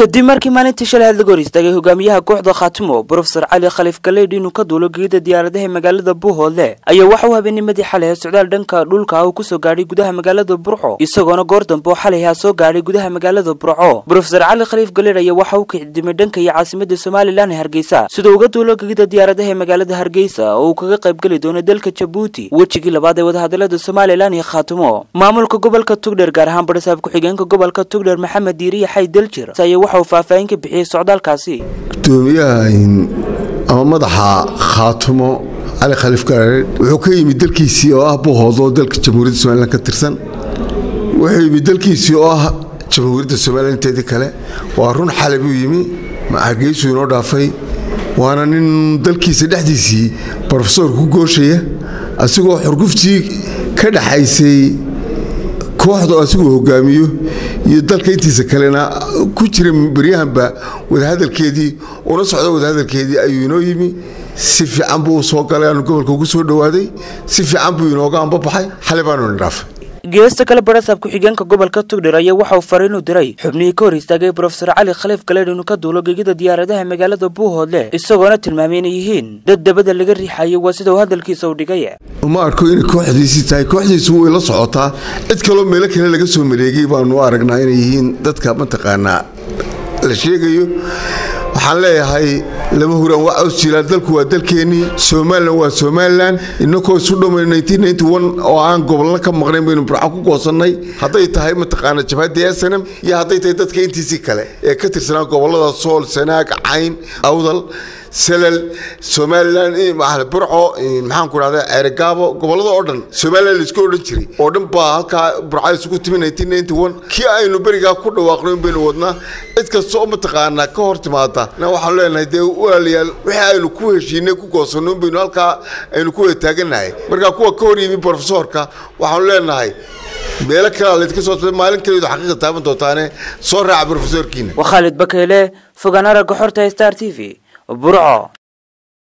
kadib markii maalintii shalay had laga hor istaagay hogaamiyaha kooxda khaatimo brofesor cali khaliif galeydh inuu ka duulo geeda diyaaradaha magaalada buuhoodle ayaa waxa uu habeenimadii xalay socdaal dhanka dhulka uu ku soo gaadhay gudaha magaalada burco isagoona goor dambe oo xalay ha soo gaadhay gudaha magaalada burco. Brofesor cali khaliif galeydh ayaa waxa uu kicdimay dhanka iyo caasimada somalilan ee hargeysa siduu uga duulo geeda diyaaradaha magaalada hargeysa oo uu kaga qaybgeli doono dalka jabuuti wejigii labaad ee wadahadalada somalilan iyo khaatimo maamulka gobolka tugdher gaar ahaan barisaab ku-xigeenka gobolka tugdher maxamed diiriya xay daljir waxa uu faahfaahin ka bixiyey socdaalkaasi. Gudoomiyaha ama madaxa khaatumo cali khaliif galeedh wuxuu ka yimid dalkiisii oo ah buuhood oo dalka jamhuuriyadda somalilan ka tirsan. Wuxuu yimid dalkiisii oo ah jamhuuriyadda somalilan inteedii kale. Waa run xalay buu yimi hargeysuu inoo dhaafay waana nin dalkiisa dhexdiisii brofesor ku gooshaya asigoo xurguftii ka dhaxaysay kooxda asiguu hogaamiyo iyo dalka intiisa kalena ku jira beryahanba wadahadalkeedii una socda wadahadalkeedii ayuu inoo yimi. Si fiican buu soo galay aanu gobolka ugu soo dhowaaday. Si fiican buu inooga ambabaxay xalay baanu indhaafay geesta kale barasaab ku-xigeenka gobolka tugdher ayaa waxa uu fariin u diray xubnihii ka hor istaagay brofesor cali khaliif galeedh inuu ka duulo gegida diyaaradaha magaalada buuhoodle isagoona tilmaamay inay yihiin dad dabada laga riixayo waa sida uu hadalkiisa u dhigay. Uma arko inay kooxdiisii tahay kooxdiisu way la socotaa. Cid kaloo meelo kale laga soo maleegay baanu aragnaa inay yihiin dadka mataqaanaa la sheegayo waxaan leeyahay lama huraan waa jilaan dalku waa dalkeennii somalilan waa somalilan inakoo isu dhamay oo aan gobolna ka maqnayn baynu burco ku goosannay. Hadday tahay mataqaana jabhadii snm iyo hadday tahay dadka intiisii kale ee ka tirsanaa gobollada sool sanaag cayn awdal salal somalilan burco maxaanku dhahda ceerigaabo gobollada oo dhan somalilan la isku odhan jiray oo dhan baa halkaa burca isugu timi kii aynu berigaa ku dhawaaqno baynu wadnaa cid kasta oo mataqaanaa ka hor timaada waxaanu leenahay dee walaalayaal wixii aynu ku heshiinay ku goosanno baynu halkaa aynu ku wada markaa kuwa ka hor yimi brofesorka waxaanu leenahay meelo kalea laydka soo maalin kaleedu xaqiiqa taaban doontaane soo raaca brofesorkiina waa khaalid bakeyle fogaan aragga xorta star t v burco